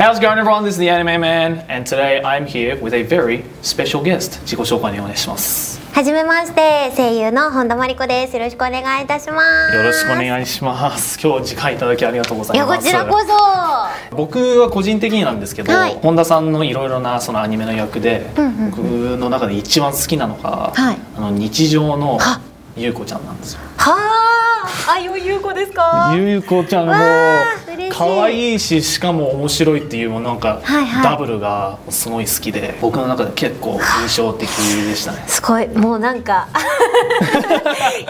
How's it going, everyone? This is the Anime Man, and today I'm here with a very special guest. 自己紹介にお願いします。はじめまして声優の本田真理子ですよろしくお願いいたしますよろしくお願いします。今日時間いただきありがとうございます。こちらこそ僕は個人的になんですけど、はい本田さんのいろいろなそのアニメの役で、うんうんうん僕の中で一番好きなのが、はいあの日常のはゆうこちゃんなんですよ。はああよゆうこですか？ゆうこちゃんも可愛いししかも面白いっていうなんか、はいはい。ダブルがすごい好きで僕の中で結構印象的でしたね。すごい。もうなんか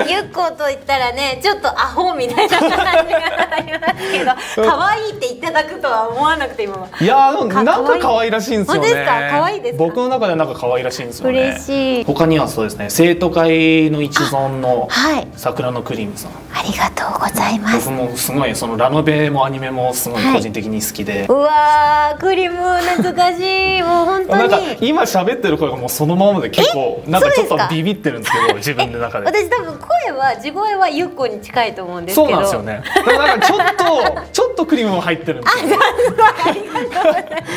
ゆっこと言ったらねちょっとアホみたいな感じがありますけど可愛いっていただくとは思わなくて今は。いやなんか可愛らしいんですよね。本当ですか？可愛いですか？僕の中でなんか可愛らしいんですよね。嬉しい。他にはそうですね生徒会の一存のはい。桜のクリームさん。ありがとうございます。僕もすごいそのラノベもアニメもすごいはい。個人的に好きで、うわークリーム懐かしいもう本当 なんかに今喋ってる声がもうそのままで結構なんかちょっとビビってるんですけど自分の中で。私多分声は地声はゆっこに近いと思うんですけど。そうなんですよね。だからちょっと ちょっとクリームも入ってるんですよ。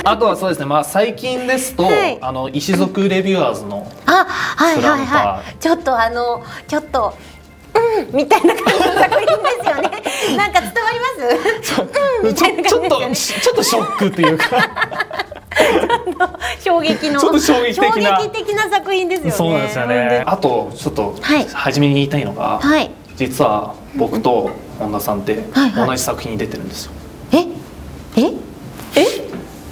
あとはそうですね。まあ最近ですと、はい。あの石族レビュアーズのあはいはいはい。ちょっとあのちょっとうんみたいな感じの作品ですよね。なんか伝わります？う。んみちょっとちょっとショックっていうか。衝撃の衝撃的な。作品ですよね。そうなんですよね。あとちょっとはい。初めに言いたいのが、はい。実は僕と本田さんってはいはい。同じ作品に出てるんですよ。え？え？え？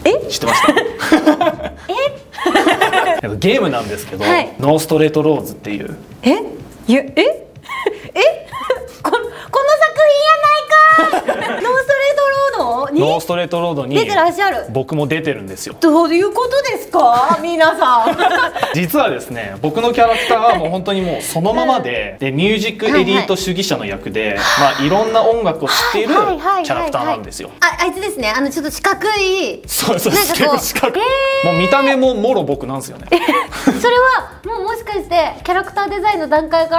え？知ってました？え？ゲームなんですけど、はい。 No Straight Roads っていう。え？いやえ？え？ここの作品やないか No Straight Roads？No Straight Roads に出てらっしゃる。僕も出てるんですよ。どういうことですか？皆さん。実はですね僕のキャラクターはもう本当にもうそのままででミュージックエリート主義者の役で、まあ、いろんな音楽を知っているキはいはいはいはい。ャラクターなんですよ。ああいつですね。あのちょっと四角いそうそうなんかこう。結構近く、もう見た目ももろ僕なんですよね。それはもうもしかしてキャラクターデザインの段階か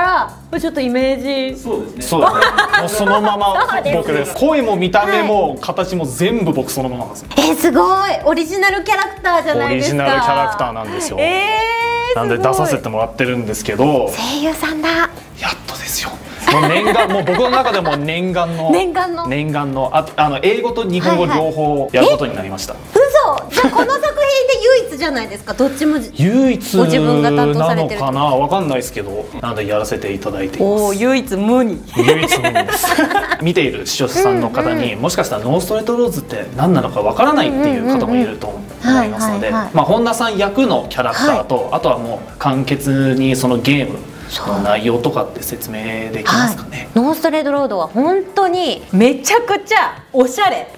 らちょっとイメージ。そうですね。そうですね。もうそのまま 僕です。声も見た目も形も全部僕そのままなんですよ。えすごいオリジナルキャラクターじゃないですかオリジナルキャラクターなんですよ。えー、なんで出させてもらってるんですけど、声優さんだやっとですよ。もう念願 もう僕の中でも念願の念願の念願のああの英語と日本語両方やることになりました。嘘じゃあこの作品で唯一じゃないですか？どっちも唯一ご自分が担当なのされてるかな？わかんないですけど。なんでやらせていただいています。唯一無二。唯一無二です。見ている視聴者さんの方に、もしかしたらノーストレートローズって何なのかわからないっていう方もいると思いますので本田さん役のキャラクターと、あとはもう簡潔にそのゲームの内容とかって説明できますかね、ノーストレートロードは本当にめちゃくちゃおしゃれ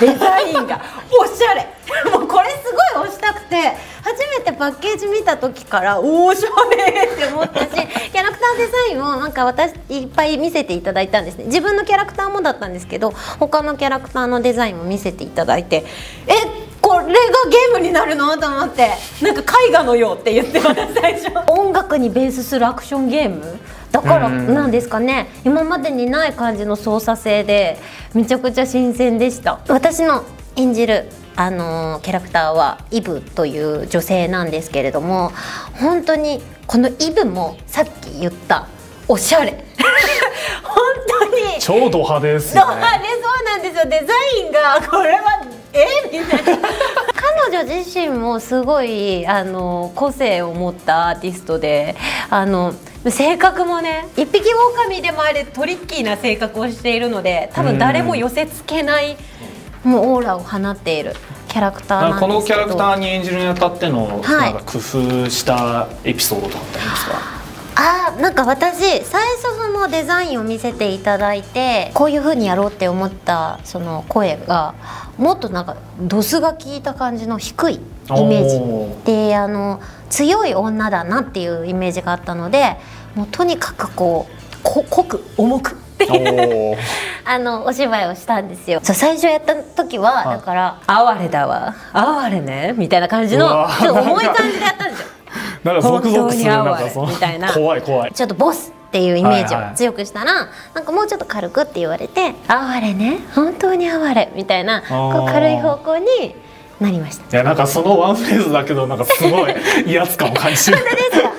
デザインがおしゃれ。もうこれすごい推したくて初めてパッケージ見た時からおしゃれって思ったし キャラクターデザインをなんか私いっぱい見せていただいたんですね。自分のキャラクターもだったんですけど他のキャラクターのデザインも見せていただいてえこれがゲームになるの？と思ってなんか絵画のようって言ってました最初。音楽にベースするアクションゲーム？だからうん。なんですかね。今までにない感じの操作性でめちゃくちゃ新鮮でした。私の演じるあのーキャラクターはイブという女性なんですけれども本当にこのイブもさっき言ったおしゃれ。本当に。超ド派手ですそうよね。あれそうなんですよ。デザインがこれはえみたいな。彼女自身もすごいあの個性を持ったアーティストであの性格もね一匹狼でもあれトリッキーな性格をしているので多分誰も寄せつけないもうオーラを放っているキャラクターこのキャラクターに演じるにあたっての、はいなんか工夫したエピソードとかってありますか？あーなんか私最初そのデザインを見せていただいてこういう風にやろうって思ったその声がもっとなんかドスが効いた感じの低いイメージ。おであの強い女だなっていうイメージがあったのでもうとにかくこうこ濃く重くっていう あのお芝居をしたんですよ。そう最初やった時は、はい。だから「哀れだわ哀れね」みたいな感じのちょっと重い感じでやったんですよ。なんかゾクゾクするなんかみたいな。怖い怖い。ちょっとボスっていうイメージはいはいを強くしたら、なんかもうちょっと軽くって言われて「哀れね本当に哀れ」みたいなー。こう軽い方向になりました。いやなんかそのワンフレーズだけどなんかすごい 威圧感を感じる。本当ですか？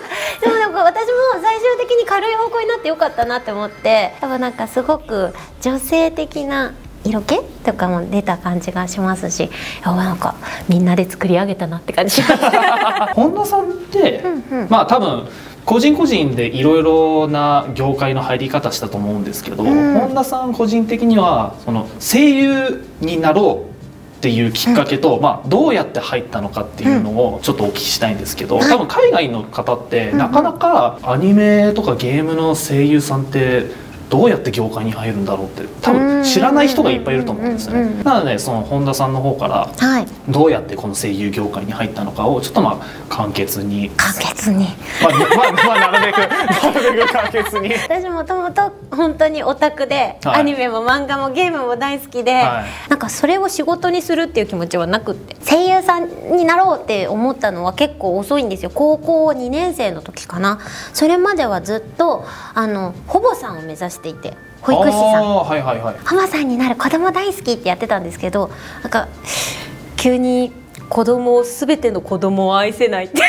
でもなんか私も最終的に軽い方向になってよかったなって思ってやっぱなんかすごく女性的な色気とかも出た感じがしますしいやなんかみんなで作り上げたなって感じします。本田さんって、うんうん。まあ多分個人個人でいろいろな業界の入り方したと思うんですけど、うん。本田さん個人的にはその声優になろうっていうきっかけと、まあ、どうやって入ったのかっていうのをちょっとお聞きしたいんですけど、はい。多分海外の方ってうん。なかなかアニメとかゲームの声優さんってどうやって業界に入るんだろうって多分知らない人がいっぱいいると思うんですよね。なのでその本田さんの方からはい。どうやってこの声優業界に入ったのかをちょっとまあ簡潔に。簡潔に。まあ、まあ、まあ、なるべくなるべく簡潔に。私もともと本当にオタクで、はい。アニメも漫画もゲームも大好きで、はなんかそれを仕事にするっていう気持ちはなくって声優さんになろうって思ったのは結構遅いんですよ。高校2年生の時かな。それまではずっとあの保母さんを目指していて保育士さん。はいはいはい。ママさんになる子供大好きってやってたんですけどなんか急に子供を全ての子供を愛せないって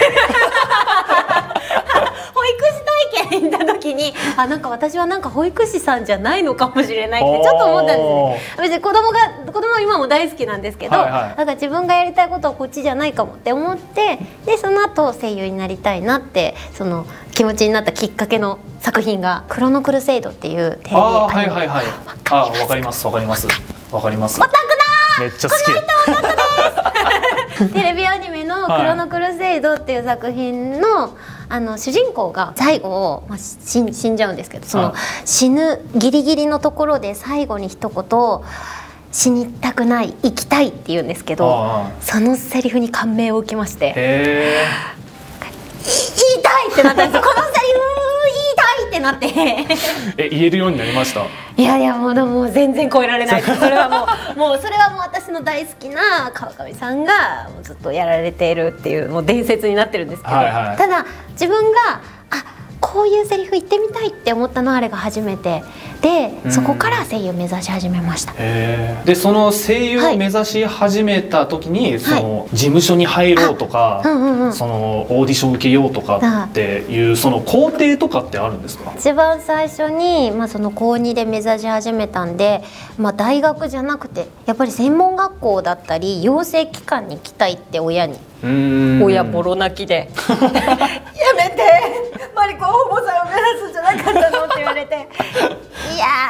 保育士体験行った時にあなんか私はなんか保育士さんじゃないのかもしれないってちょっと思ったんですよね。別に子供が子供は今も大好きなんですけど、はいはい。なんか自分がやりたいことはこっちじゃないかもって思ってでその後声優になりたいなってその気持ちになったきっかけの作品が「クロノクルセイド」っていうテレビあはいはいはい。あーわかりますわかります。わかります。オタクだめっちゃ好き。テレビアニメの「クロノクルセイド」っていう作品のあの主人公が最後、まあ、死ん死んじゃうんですけどそのはい。死ぬギリギリのところで最後に一言「死にたくない生きたい」って言うんですけどあそのセリフに感銘を受けまして。言いたいってなったんです。よこのセリフ言いたいってなって。え言えるようになりました？いやいやもうでももう全然超えられない。それはもうもうそれはもう私の大好きな川上さんがもうずっとやられているっていうもう伝説になってるんですけど、はいはい。ただ自分があこういうセリフ言ってみたいって思ったのはあれが初めて。うん。そこから声優目指し始めました。でその声優を目指し始めた時に、その事務所に入ろうとか、うんうんうん。そのオーディション受けようとかっていうその工程とかってあるんですか？一番最初に、まあ、その高2で目指し始めたんで、まあ、大学じゃなくてやっぱり専門学校だったり養成機関に行きたいって親に。親ボロ泣きで「やめてマリコは保母さんを目指すんじゃなかったの?」って言われて「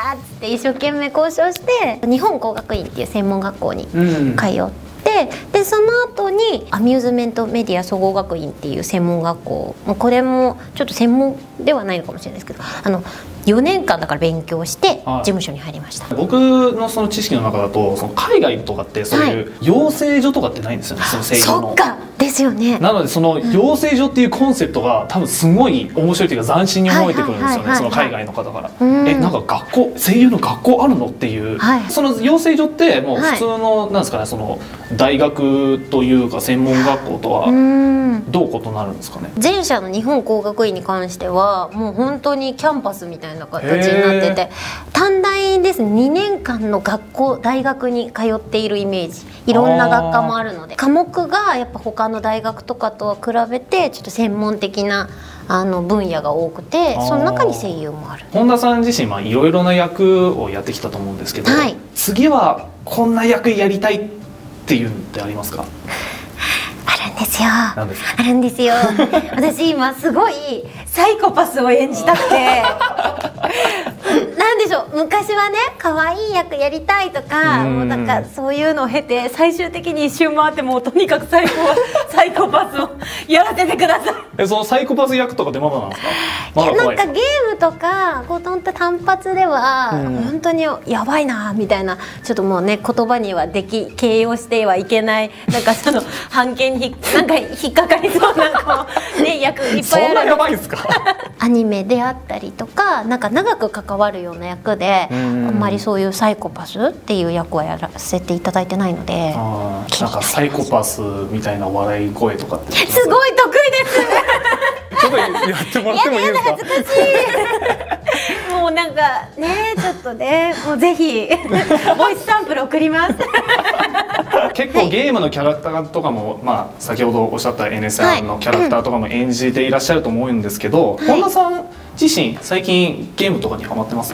いやー」っつって一生懸命交渉して日本工学院っていう専門学校にうん。通ってでその後にアミューズメントメディア総合学院っていう専門学校もうこれもちょっと専門ではないのかもしれないですけどあの4年間だから勉強してはい事務所に入りました。僕のその知識の中だとその海外とかってそういう養成所とかってないんですよね、その声優のそっ。かですよね。なのでその養成所っていうコンセプトが多分すごい面白いというか斬新に思えてくるんですよはいはいはいはいねその海外の方から。うんえなんか学校声優の学校あるのっていう、はいその養成所ってもうはい普通の、なんですかねその大学というか専門学校とはうん。どう異なるんですかね？前者の日本工学院に関してはもう本当にキャンパスみたいな形になってて短大です。ね2年間の学校大学に通っているイメージ。いろんな学科もあるので。科目がやっぱ他の大学とかとは比べてちょっと専門的なあの分野が多くてその中に声優もある。本田さん自身まあいろいろな役をやってきたと思うんですけど、はい。次はこんな役やりたいっていうのってありますか？あるんですよ。あるんですよ。私今すごいサイコパスを演じたくて。なんでしょう昔はね可愛い役やりたいとかうん。もうなんかそういうのを経て最終的に一周回ってもうとにかくサイコサイコパスを やらせてください。えそのサイコパス役とかってまだなんですか？まだなんかゲームとかこうほんと単発では、うん。本当にやばいなみたいなちょっともうね言葉にはでき形容してはいけないなんかその 判件にひなんか引っかかりそうなこうね役いっぱいある。そんなやばいんですか？アニメであったりとかなんか長く関わるような役であうん。んまりそういうサイコパスっていう役はやらせていただいてないのでなんかサイコパスみたいな笑い声とかってすごい得意ですちょっとやってもらってもいいですか？もうなんかねちょっとねもうぜひボイスサンプル送ります 結構ゲームのキャラクターとかも、まあ、先ほどおっしゃった NSR のキャラクターとかも演じていらっしゃると思うんですけど、はい。本田さん自身最近ゲームとかにハマってます？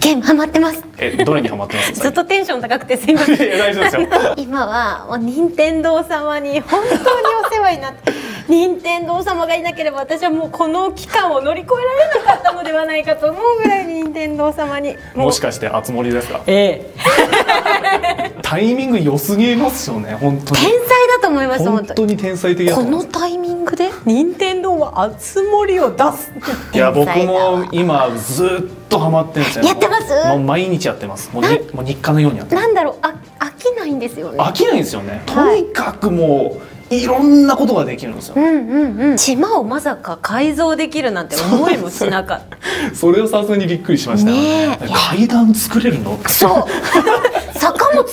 ゲームハマってます。えどれにハマってます？ずっとテンション高くてすいません。大丈夫ですよ。今はもう任天堂様に本当にお世話になって 任天堂様がいなければ私はもうこの期間を乗り越えられなかったのではないかと思うぐらい任天堂様に。もしかしてあつ森ですか？ええ。タイミング良すぎますよね本当に。天才だと思いました本本当に天才的このタイミングで任天堂はあつ森を出すいや僕も今ずっとハマってるんですよ。やってます？もう毎日やってます。もう,、ね、もう日課のようにやってます。なんだろう？あ飽きないんですよね。飽きないんですよね。とはい。にかくもういろんなことができるんですよ。うんうんうん。島をまさか改造できるなんて思いもしなかった。それをさすがにびっくりしました。よねえ。階段作れるの？そう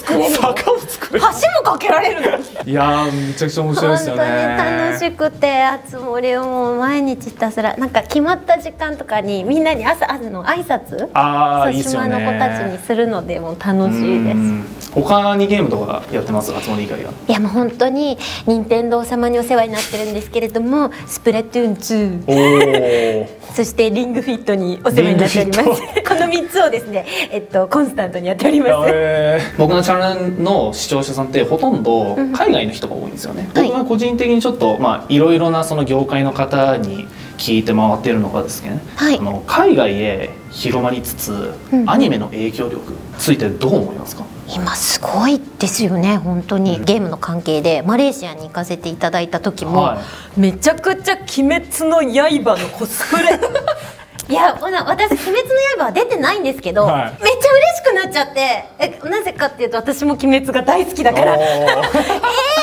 作れるの？坂を作れる橋も架けられるの？いやーめちゃくちゃ面白いですよね。本当に楽しくてあつ森をもう毎日ひたすら。なんか決まった時間とかにみんなに朝朝の挨拶？そうああいいですよ島ねの子たちにするのでもう楽しいですす他にゲームとかやってます？あつ森以外がいやもう本当に任天堂様にお世話になってるんですけれどもスプラトゥー。ン2おおそしてリングフィットにお世話になっております。この3つをですねえっとコンスタントにやっております。僕のチャンネルの視聴者さんってほとんど海外の人が多いんですよね、はい。僕は個人的にちょっとまあいろいろなその業界の方に聞いて回ってるのがですね、はい。あの海外へ広まりつつ、うん。アニメの影響力についてどう思いますか？今すごいですよね本当に、うん。ゲームの関係でマレーシアに行かせていただいた時も、はめちゃくちゃ「鬼滅の刃」のコスプレ。いや私「鬼滅の刃」は出てないんですけど、はい。めっちゃ嬉しくなっちゃって。えなぜかっていうと私も「鬼滅」が大好きだから。おー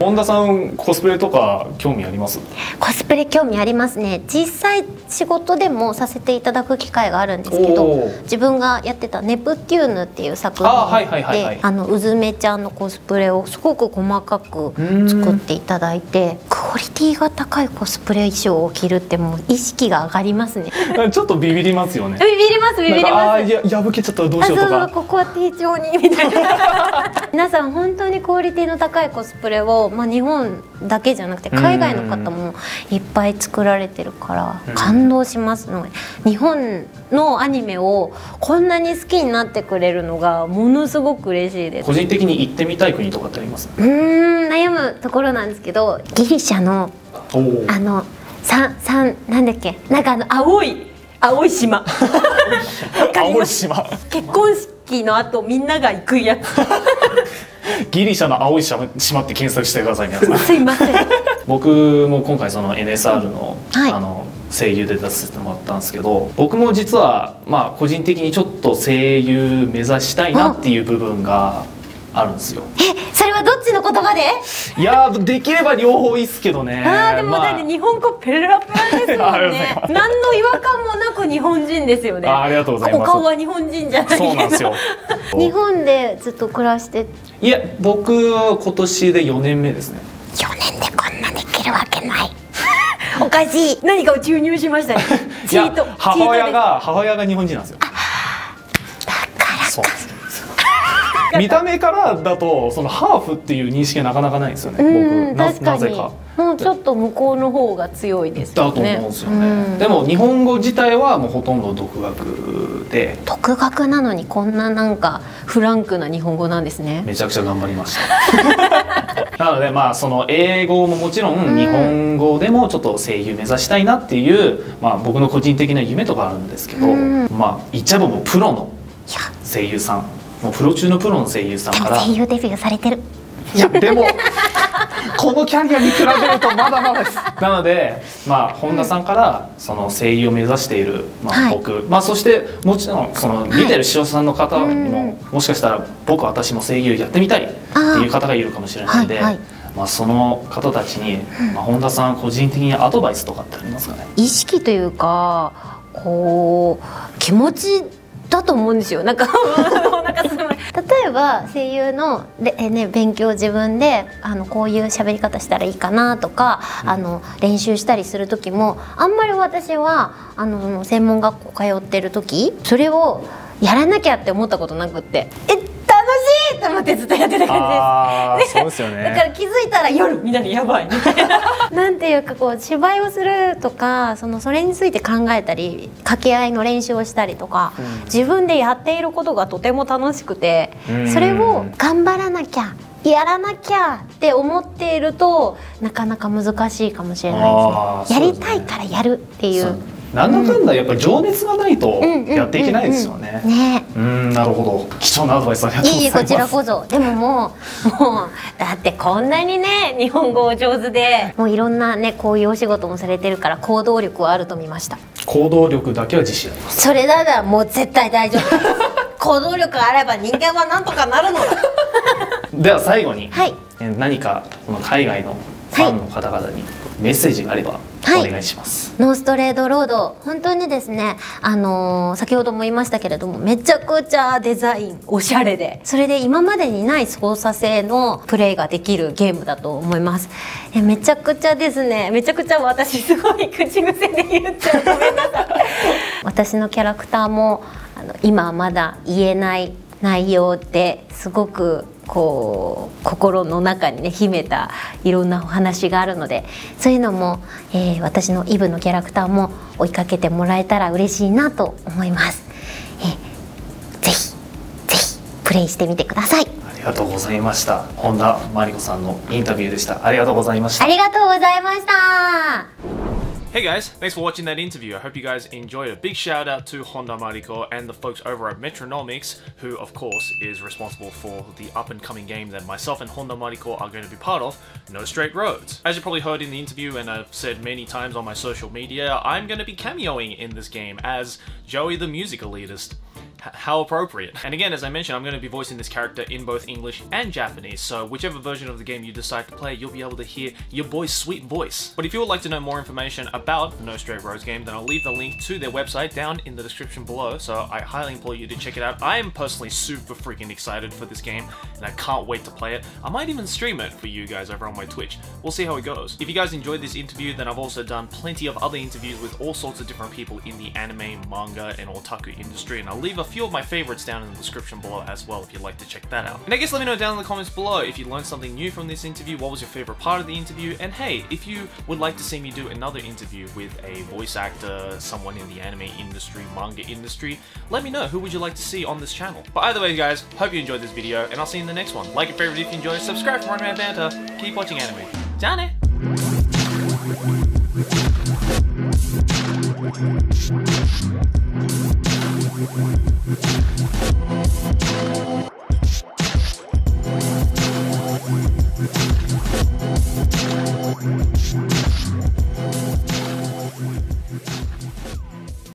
本田さんコスプレとか興味あります？コスプレ興味ありますね。実際仕事でもさせていただく機会があるんですけど自分がやってた「ネプテューヌ」っていう作あーはいはいはいはい。品であのうずめちゃんのコスプレをすごく細かく作っていただいてクオリティが高いコスプレ衣装を着るってもう意識が上がりますね。ちょっとビビりますよね。ビビりますビビります。や破けちゃったらどうしようとか。ここは丁重にみたいな皆さん本当にクオリティの高いコスプレを、まあ、日本だけじゃなくて海外の方もいっぱい作られてるからうん。感動しますので日本のアニメをこんなに好きになってくれるのがものすごく嬉しいです。個人的に行ってみたい国とかってあります？うーん悩むところなんですけどギリシャのあの三三なんだっけなんかあの青い青い島。青い島。結婚式の後みんなが行くやつ ギリシャの青い島島って検索してください皆さん。すいません。僕も今回その NSR の,、はい。あの声優で出させてもらったんですけど僕も実はまあ個人的にちょっと声優目指したいなっていう部分があるんですよ。え言葉で、いやーできれば両方いいっすけどね。ああでもまあ。だって日本語ペラペラですもんね。何の違和感もなく日本人ですよね。あありがとうございます。お顔は日本人じゃないけど。そうなんですよ。日本でずっと暮らして。いや僕は今年で4年目ですね。4年でこんなできるわけない。おかしい。何かを注入しましたね。いやチート母親が母親が日本人なんですよ見た目からだとそのハーフっていう認識がなかなかないんですよねうん僕な確かに。なぜか。もうちょっと向こうの方が強いですだと思うんですよね、うん。でも日本語自体はもうほとんど独学で。独学なのにこんななんかフランクな日本語なんですね。めちゃくちゃ頑張りました。なのでまあその英語ももちろん日本語でもちょっと声優目指したいなっていう、まあ、僕の個人的な夢とかあるんですけど、うん。まあ言っちゃえばもうプロの声優さんもうプロ中のプロの声優さんでもから。声優デビューされてる。いやでも このキャリアに比べるとまだまだです。なのでまあ本田さんからその声優を目指している、まあはい。僕、まあそしてもちろんその見てる視聴者さんの方にも、もしかしたら僕私も声優やってみたいっていう方がいるかもしれないんで、はいはい。まあ、その方たちに、まあ、本田さん個人的にアドバイスとかってありますかね？意識というかこう気持ちだと思うんですよ。なんか 例えば声優ので、えね、勉強を自分であのこういう喋り方したらいいかなとか、あの練習したりする時もあんまり私はあの専門学校通ってる時それをやらなきゃって思ったことなくって。えってってずっとやってた感じです。そうですよね。だから気づいたら夜みんなでやばい。みたいななんていうかこう芝居をするとかそのそれについて考えたり掛け合いの練習をしたりとか、うん。自分でやっていることがとても楽しくてうん。それを頑張らなきゃやらなきゃって思っているとなかなか難しいかもしれないですね。やりたいからやるっていう。なんだかんだやっぱり情熱がないとやっていけないですよね。ね。うんなるほど。貴重なアドバイスありがとうございます。いいえこちらこそ。でももうもうだってこんなにね日本語お上手でもういろんなねこういうお仕事もされてるから行動力はあると見ました。行動力だけは自信あります。それならもう絶対大丈夫 行動力があれば人間はなんとかなるのだ。では最後に、はい。えー何かこの海外のファンの方々にメッセージがあればはい。お願いします。ノーストレートロード。本当にですねあのー先ほども言いましたけれどもめちゃくちゃデザインおしゃれで。それで今までにない操作性のプレイができるゲームだと思います。えめちゃくちゃですね。めちゃくちゃ私すごい口癖で言っちゃうごめんなさい 私のキャラクターもあの今まだ言えない内容ですごくこう心の中にね秘めたいろんなお話があるのでそういうのも、えー私のイブのキャラクターも追いかけてもらえたら嬉しいなと思います、えーぜひぜひプレイしてみてくださいありがとうございました。本田真理子さんのインタビューでした。ありがとうございましたあ。りがとうございました Hey guys, thanks for watching that interview. I hope you guys enjoyed it. Big shout out to Honda Mariko and the folks over at Metronomics, who of course is responsible for the up and coming game that myself and Honda Mariko are going to be part of, No Straight Roads. As you probably heard in the interview and I've said many times on my social media, I'm going to be cameoing in this game as Joey the music elitist. How appropriate. And again, as I mentioned, I'm going to be voicing this character in both English and Japanese, so whichever version of the game you decide to play, you'll be able to hear your boy's sweet voice. But if you would like to know more information about No Straight Rose game, then I'll leave the link to their website down in the description below, so I highly implore you to check it out. I am personally super freaking excited for this game, and I can't wait to play it. I might even stream it for you guys over on my Twitch. We'll see how it goes. If you guys enjoyed this interview, then I've also done plenty of other interviews with all sorts of different people in the anime, manga, and otaku industry, and I'll leave a few of my favorites down in the description below as well if you'd like to check that out. And I guess let me know down in the comments below if you learned something new from this interview, what was your favorite part of the interview, and hey, if you would like to see me do another interview with a voice actor, someone in the anime industry, manga industry, let me know who would you like to see on this channel. But either way, guys, hope you enjoyed this video, and I'll see you in the next one. Like and favorite if you enjoyed, subscribe for more anime banter, keep watching anime. Johnny! Thank